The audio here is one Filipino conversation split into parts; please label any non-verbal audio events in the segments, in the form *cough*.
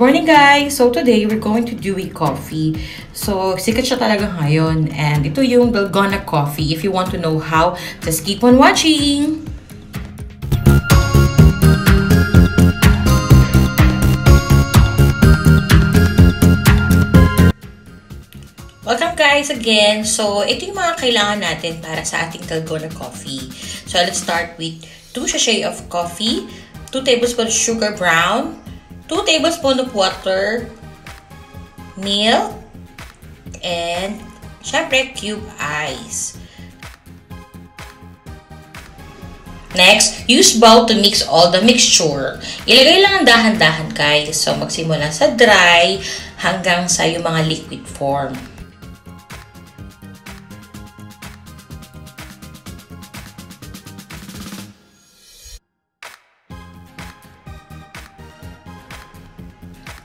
morning guys! So today, we're going to do a coffee. So, sikat siya talaga ngayon. And ito yung Dalgona Coffee. If you want to know how, just keep on watching! Welcome guys again! So, ito yung mga kailangan natin para sa ating Dalgona Coffee. So, let's start with 2 sachet of coffee, 2 tablespoons sugar brown, 2 tablespoons of water, milk, and syempre cube ice. Next, use bowl to mix all the mixture. Ilagay lang ang dahan-dahan guys. So, magsimula sa dry hanggang sa yung mga liquid form.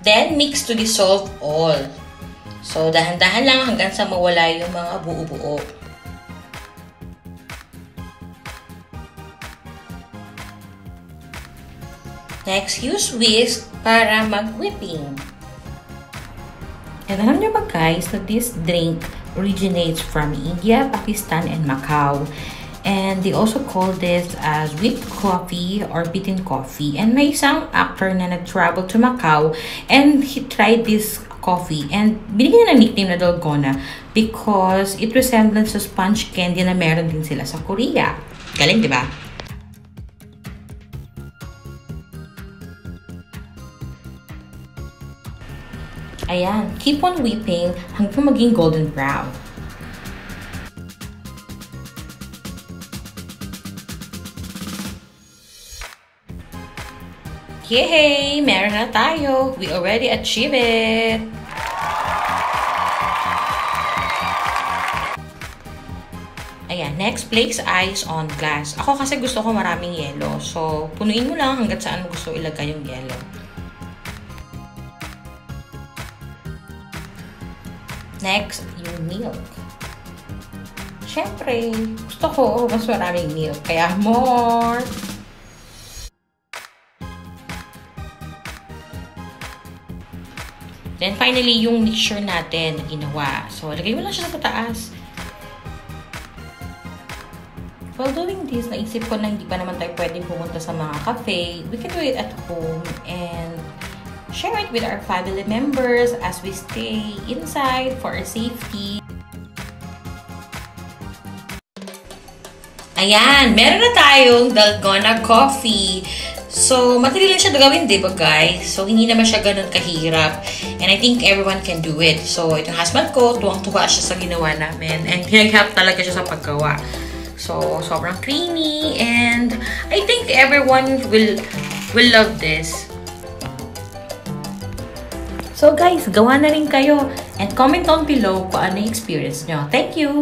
Then, mix to dissolve all. So, dahan-dahan lang hanggang sa mawala yung mga buo-buo. Next, use whisk para mag-whipping. And alam niyo ba guys that this drink originates from India, Pakistan, and Macau. And they also call this as whipped coffee or beaten coffee. And may isang actor na nag-travel to Macau and he tried this coffee. And binigyan ng nickname na Dalgona because it resembles sa sponge candy na meron din sila sa Korea. Galing, di ba? Ayan, keep on whipping hanggang maging golden brown. Yay! Meron na tayo! We already achieved it! Ayan, next, place ice on glass. Ako kasi gusto ko maraming yelo. So, punuin mo lang hanggat saan mo gusto ilagay yung yelo. Next, yung milk. Siyempre, gusto ko mas maraming milk. Kaya more! Then, finally, yung mixture natin na ginawa. So, lagay mo lang siya sa taas. While doing this, naisip ko na hindi pa naman tayo pwedeng pumunta sa mga cafe. We can do it at home and share it with our family members as we stay inside for our safety. Ayan, meron na tayong Dalgona Coffee. So, madali lang siya gawin, di ba guys? So, hindi naman siya ganun kahirap. And I think everyone can do it. So, itong husband ko, tuwang-tuwa siya sa ginawa namin. And *laughs* pinag-help talaga siya sa paggawa. So, sobrang creamy. And I think everyone will will love this. So guys, gawa na rin kayo. And comment down below kung ano yung experience nyo. Thank you!